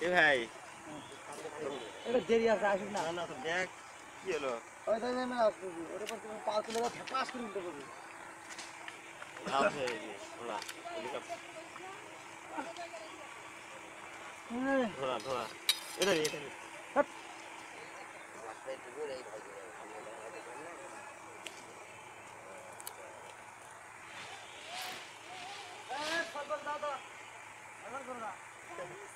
এ ভাই এটা দেরি আছে আসুন না না না তো দেখ কি হলো ওই তাই আমি আসতেছি ওটা পর তুমি পাল তুলে দাও পাস করে উল্টে করবি লাভ হয়ে গেছে ধরা হেলিকপ্টার ধরা ধরা এটা রে, এটা রে। ভিডিও করি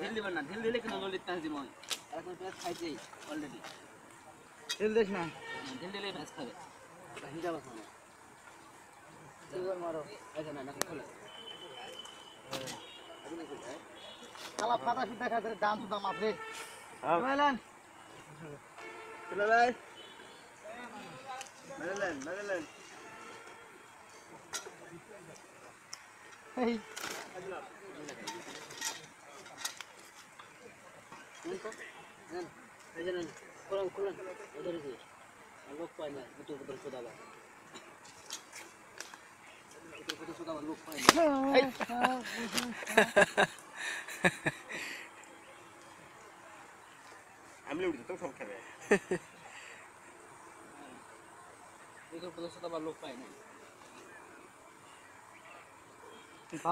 ঢিল দিবেন না ঢিল দিলে কিন্তু ললিত নাচ দিব এখন প্যাঁচ খাইছেই অলরেডি তেল দেখ না। ঢিল দিলে প্যাঁচ খাবে। হিসাব আছে না। মারো। আচ্ছা না না খোলে। কালা ফাটা ফিটা খাতে দাম তো দাম আছে। হ্যাঁ। মেলেন। চলে ভাই। আমি উঠি তো সব সোদাবা লোক পায় না।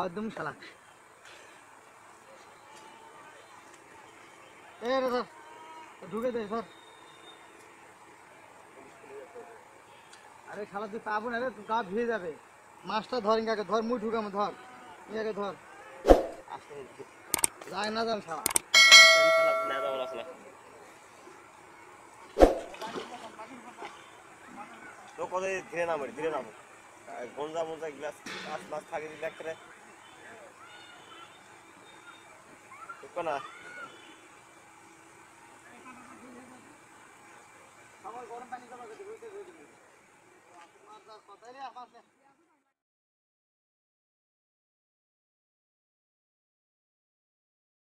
একদম শালা স্যার, ঢুকে দে স্যার। আরে তুই পাবো না রে তুই গা যাবে। মাছটা ধর ইঙ্গাকে ধর মুই ঢুকামো ধর। ইঙ্গাকে ধর। যায় না যান শালা তো ধীরে নামো ধীরে নামো। গঞ্জা মঞ্জা গ্লাস মাছ মাছ থাকে দিলে একটা না। গরম পানি